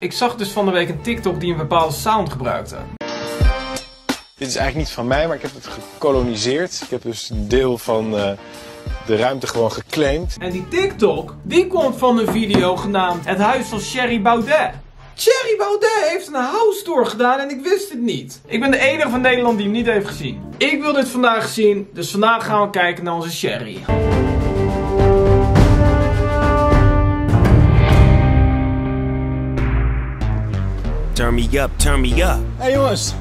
Ik zag dus van de week een TikTok die een bepaalde sound gebruikte. Dit is eigenlijk niet van mij, maar ik heb het gekoloniseerd. Ik heb dus een deel van uh, de ruimte gewoon geclaimd. En die TikTok, die komt van een video genaamd Het Huis van Sherry Baudet. Thierry Baudet heeft een house tour gedaan en ik wist het niet. Ik ben de enige van Nederland die hem niet heeft gezien. Ik wil dit vandaag zien, dus vandaag gaan we kijken naar onze Sherry. Turn me up, turn me up. Hé hey jongens,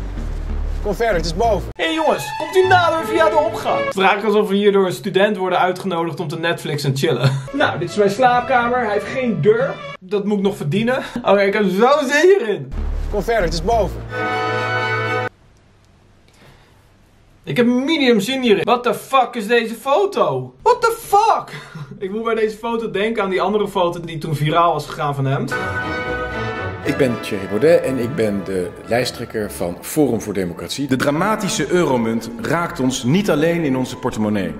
kom verder, het is boven. Hé hey jongens, komt u nader via de opgang? Vraag alsof we hier door een student worden uitgenodigd om te Netflix en chillen. Nou, dit is mijn slaapkamer. Hij heeft geen deur. Dat moet ik nog verdienen. Oké, ik heb zo zin hierin. Kom verder, het is boven. Ik heb medium zin hierin. What the fuck is deze foto? What the fuck? Ik moet bij deze foto denken aan die andere foto die toen viraal was gegaan van hem. Ik ben Thierry Baudet en ik ben de lijsttrekker van Forum voor Democratie. De dramatische euromunt raakt ons niet alleen in onze portemonnee.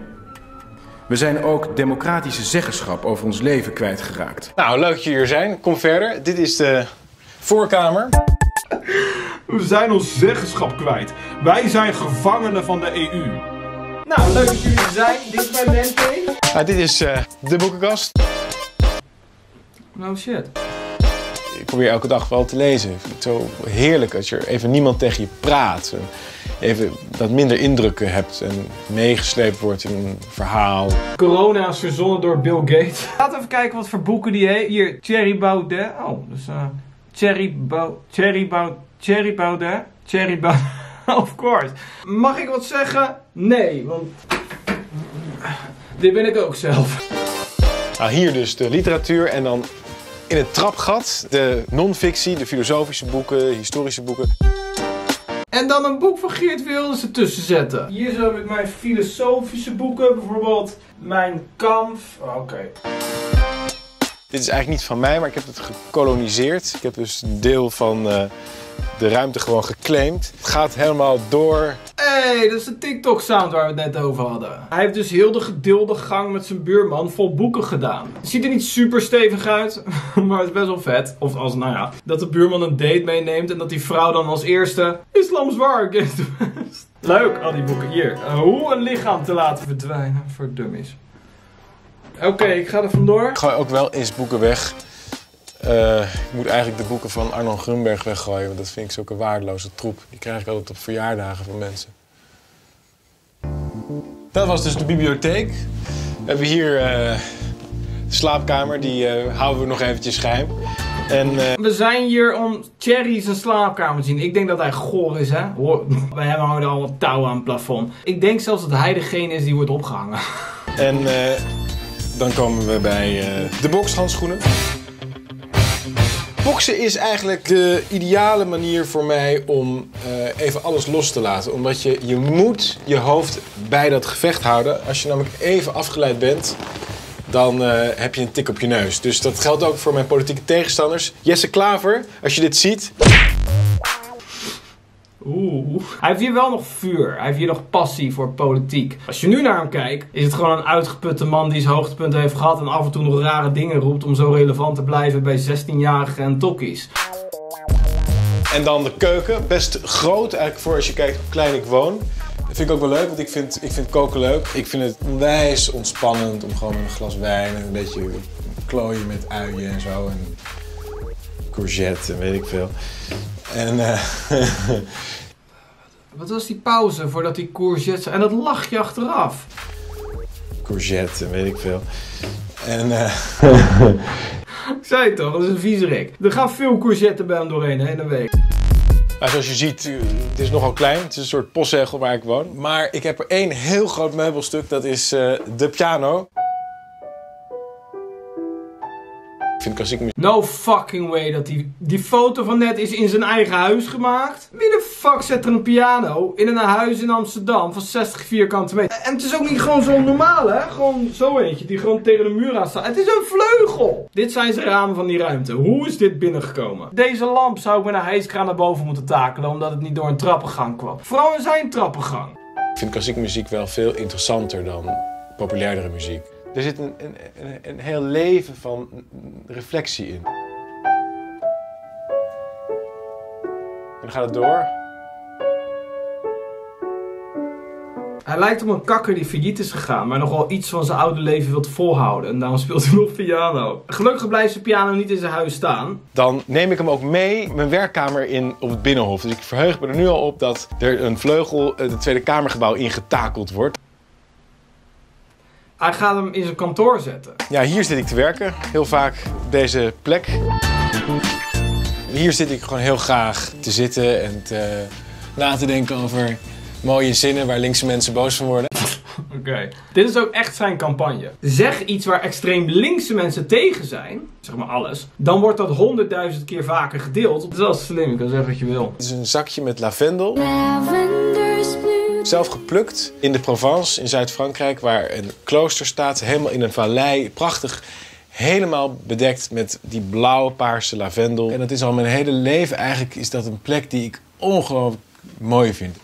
We zijn ook democratische zeggenschap over ons leven kwijtgeraakt. Nou, leuk dat jullie hier zijn. Kom verder. Dit is de voorkamer. We zijn ons zeggenschap kwijt. Wij zijn gevangenen van de EU. Nou, leuk dat jullie er zijn. Dit is mijn mancave. Nou, dit is uh, de boekenkast. Oh shit ik probeer elke dag wel te lezen. Ik vind het zo heerlijk als je even niemand tegen je praat. En even wat minder indrukken hebt en meegesleept wordt in een verhaal. Corona is verzonnen door Bill Gates. Laten we even kijken wat voor boeken die heeft. Hier, Cherry Baudet. Oh, dus uh, Cherry Baudet. Cherry Baudet. Cherry Baudet. Cherry Baudet. of course. Mag ik wat zeggen? Nee, want... Dit ben ik ook zelf. Nou, hier dus de literatuur en dan in het trapgat de non-fictie, de filosofische boeken, historische boeken. En dan een boek van Geert Wilders ertussen zetten. Hier zo heb ik mijn filosofische boeken, bijvoorbeeld Mijn Kampf. Oh, oké. Dit is eigenlijk niet van mij, maar ik heb het gekoloniseerd. Ik heb dus een deel van uh, de ruimte gewoon geclaimd. Het gaat helemaal door. Hey, dat is de TikTok-sound waar we het net over hadden. Hij heeft dus heel de gedeelde gang met zijn buurman vol boeken gedaan. Ziet er niet super stevig uit, maar het is best wel vet. Of als, nou ja, dat de buurman een date meeneemt en dat die vrouw dan als eerste Islam zwaar. Leuk, al die boeken. Hier, hoe een lichaam te laten verdwijnen voor dummies. Oké, ik ga er vandoor. Ik gooi ook wel eens boeken weg. Uh, ik moet eigenlijk de boeken van Arnold Grunberg weggooien, want dat vind ik zulke waardeloze troep. Die krijg ik altijd op verjaardagen van mensen. Dat was dus de bibliotheek. We hebben hier uh, de slaapkamer, die uh, houden we nog eventjes geheim. En, We zijn hier om Thierry zijn slaapkamer te zien. Ik denk dat hij goor is, hè? Bij hem hangen er allemaal touwen aan het plafond. Ik denk zelfs dat hij degene is die wordt opgehangen. En dan komen we bij de bokshandschoenen. Boksen is eigenlijk de ideale manier voor mij om uh, even alles los te laten. Omdat je, je moet je hoofd bij dat gevecht houden. Als je namelijk even afgeleid bent, dan uh, heb je een tik op je neus. Dus dat geldt ook voor mijn politieke tegenstanders. Jesse Klaver, als je dit ziet, Oeh. Hij heeft hier wel nog vuur. Hij heeft hier nog passie voor politiek. Als je nu naar hem kijkt, is het gewoon een uitgeputte man die zijn hoogtepunt heeft gehad en af en toe nog rare dingen roept om zo relevant te blijven bij 16-jarigen en tokkies. En dan de keuken. Best groot eigenlijk voor als je kijkt hoe klein ik woon. Dat vind ik ook wel leuk, want ik vind, ik vind koken leuk. Ik vind het onwijs ontspannend om gewoon met een glas wijn en een beetje klooien met uien en zo. En courgette en weet ik veel. En uh, Wat was die pauze voordat die courgette... En dat lach je achteraf. Courgette, weet ik veel. En... Uh... ik zei het toch, dat is een viezerik. Er gaan veel courgette bij hem doorheen, hè, in een week. Maar zoals je ziet, eh, het is nogal klein. Het is een soort postzegel waar ik woon. Maar ik heb er één heel groot meubelstuk, dat is uh, de piano. Vind klassieke muziek... No fucking way dat die, die foto van net is in zijn eigen huis gemaakt. Wie de fuck zet er een piano in een huis in Amsterdam van 60 vierkante meter? En het is ook niet gewoon zo'n normaal, hè? Gewoon zo eentje die gewoon tegen de muur aan staat. Het is een vleugel! Dit zijn zijn ramen van die ruimte. Hoe is dit binnengekomen? Deze lamp zou ik met een hijskraan naar boven moeten takelen, omdat het niet door een trappengang kwam. Vooral in zijn trappengang. Ik vind klassieke muziek wel veel interessanter dan populairdere muziek. Er zit een, een, een, een heel leven van reflectie in. dan gaat het door. Hij lijkt op een kakker die failliet is gegaan, maar nog wel iets van zijn oude leven wilt volhouden. En daarom speelt hij nog piano. Gelukkig blijft zijn piano niet in zijn huis staan. Dan neem ik hem ook mee mijn werkkamer in op het Binnenhof. Dus ik verheug me er nu al op dat er een vleugel eh, het Tweede Kamergebouw ingetakeld wordt. Hij gaat hem in zijn kantoor zetten. Ja, hier zit ik te werken. Heel vaak op deze plek. Hier zit ik gewoon heel graag te zitten en te, na te denken over mooie zinnen waar linkse mensen boos van worden. Oké. Dit is ook echt zijn campagne. Zeg iets waar extreem linkse mensen tegen zijn, zeg maar alles, dan wordt dat honderdduizend keer vaker gedeeld. Dat is wel slim, je kan zeggen wat je wil. Het is een zakje met lavendel. Lavender's blue. Zelf geplukt in de Provence in Zuid-Frankrijk, waar een klooster staat, helemaal in een vallei. Prachtig, helemaal bedekt met die blauwe paarse lavendel. En dat is al mijn hele leven eigenlijk is dat een plek die ik ongelooflijk mooi vind.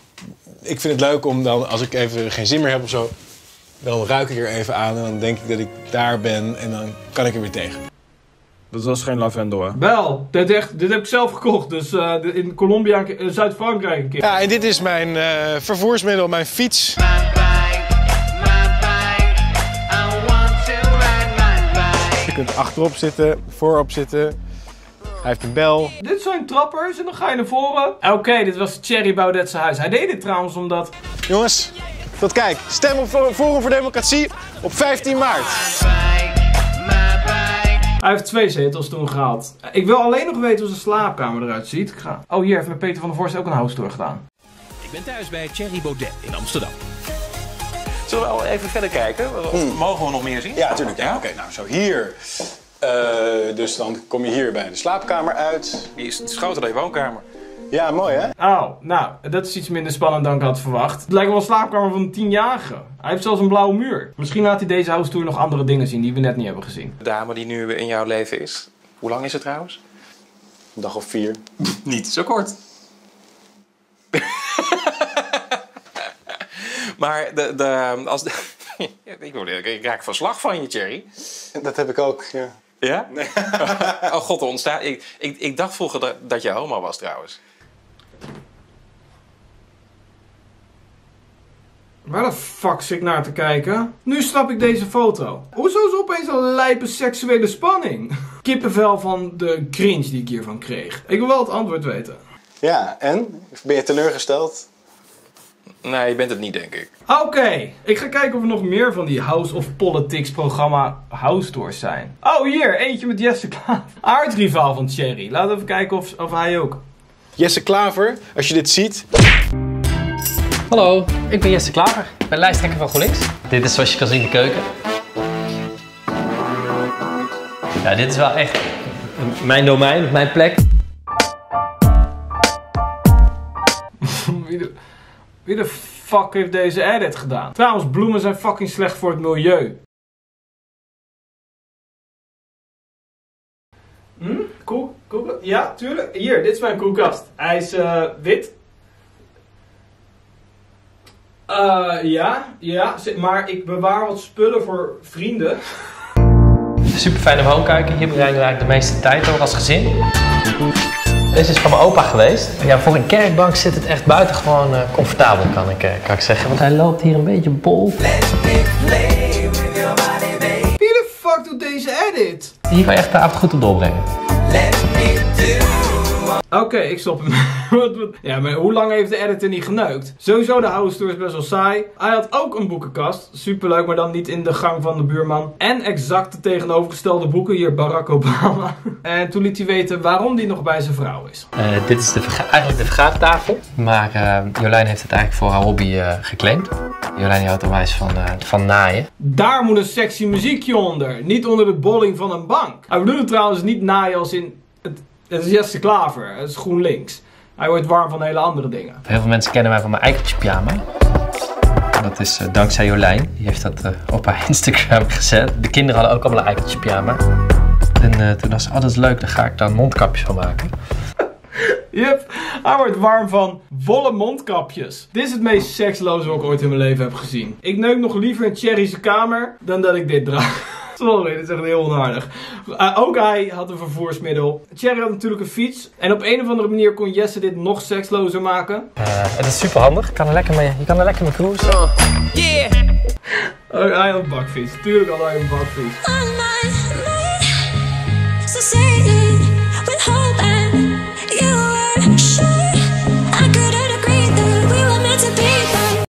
Ik vind het leuk om dan, als ik even geen zin meer heb of zo, dan ruik ik er even aan en dan denk ik dat ik daar ben en dan kan ik er weer tegen. Dat was geen lavendel, hè? Wel, dit, echt, dit heb ik zelf gekocht. Dus eh, in Colombia, eh, Zuid-Frankrijk een keer. Ja, en dit is mijn eh, vervoersmiddel, mijn fiets. Je kunt achterop zitten, voorop zitten. Hij heeft een bel. Dit zijn trappers en dan ga je naar voren. Oké, dit was Thierry Baudet's huis. Hij deed dit trouwens omdat... Jongens, tot kijk. Stem op Forum voor Democratie op 15 maart. Hij heeft twee zetels toen gehaald. Ik wil alleen nog weten hoe zijn slaapkamer eruit ziet. Ik ga... Oh, hier heeft met Peter van der Vorst ook een house tour gedaan. Ik ben thuis bij Thierry Baudet in Amsterdam. Zullen we al even verder kijken? Of Mogen we nog meer zien? Ja, natuurlijk. Ja. Oké, nou zo hier. Eh, dus dan kom je hier bij de slaapkamer uit. Die is groter dan je woonkamer. Ja, mooi hè? Oh, nou, dat is iets minder spannend dan ik had verwacht. Het lijkt wel een slaapkamer van een tienjarige. Hij heeft zelfs een blauwe muur. Misschien laat hij deze house tour nog andere dingen zien die we net niet hebben gezien. De dame die nu in jouw leven is. Hoe lang is het trouwens? Een dag of vier. Niet zo kort. maar de, de, als de, ik, ik raak van slag van je, Thierry. Dat heb ik ook, ja. Ja? oh god, ontstaat. Ik, ik, ik dacht vroeger dat, dat je homo was trouwens. Waar de fuck zit ik naar te kijken? Nu snap ik deze foto. Hoezo is opeens een lijpe seksuele spanning? Kippenvel van de cringe die ik hiervan kreeg. Ik wil wel het antwoord weten. Ja, en? Ben je teleurgesteld? Nee, je bent het niet, denk ik. Oké, ik ga kijken of er nog meer van die House of Politics programma House Tours zijn. Oh, hier, eentje met Jesse Klaver. Aardrivaal van Thierry. Laten we even kijken of, of hij ook. Jesse Klaver, als je dit ziet. Hallo, ik ben Jesse Klaver. Ik ben lijsttrekker van GroenLinks. Dit is zoals je kan zien de keuken. Ja, dit is wel echt mijn domein, mijn plek. Wie de, wie de fuck heeft deze edit gedaan? Trouwens, bloemen zijn fucking slecht voor het milieu. Hm? Koel, koel, ja, tuurlijk. Hier, dit is mijn koelkast. Hij is eh, wit. Eh, ja, ja, maar ik bewaar wat spullen voor vrienden. Super fijne woonkuiken. Hier brengen we eigenlijk de meeste tijd door als gezin. Deze is van mijn opa geweest. Ja, voor een kerkbank zit het echt buitengewoon eh, comfortabel, kan ik, eh, kan ik zeggen. Want hij loopt hier een beetje bol. Wie de fuck doet deze edit? Hier kan je echt de avond goed op doorbrengen. Oké, ik stop hem. Ja, maar hoe lang heeft de editor niet geneukt? Sowieso, de house tour is best wel saai. Hij had ook een boekenkast. Superleuk, maar dan niet in de gang van de buurman. En exact de tegenovergestelde boeken. Hier Barack Obama. En toen liet hij weten waarom hij nog bij zijn vrouw is. Eh, dit is de eigenlijk de vergadertafel. Maar eh, Jolijn heeft het eigenlijk voor haar hobby eh, geclaimd. Jolijn die houdt onwijs van, van naaien. Daar moet een sexy muziekje onder. Niet onder de bolling van een bank. Hij bedoelde trouwens niet naaien als in... Het, het is Jesse Klaver. Het is GroenLinks. Hij wordt warm van hele andere dingen. Heel veel mensen kennen mij van mijn eikeltje pyjama. Dat is eh, dankzij Jolijn. Die heeft dat eh, op haar Instagram gezet. De kinderen hadden ook allemaal een eikeltje pyjama. En eh, toen dacht ze, oh dat is leuk, daar ga ik dan mondkapjes van maken. Yep, hij wordt warm van volle mondkapjes. Dit is het meest seksloze wat ik ooit in mijn leven heb gezien. Ik neuk nog liever in Thierry's kamer dan dat ik dit draag. Sorry, dit is echt heel onaardig. Eh, ook hij had een vervoersmiddel. Thierry had natuurlijk een fiets. En op een of andere manier kon Jesse dit nog sekslozer maken. Eh, het is super handig. Kan er lekker mee, je kan er lekker mee cruisen. Oh, hij had een bakfiets. Tuurlijk had hij een bakfiets.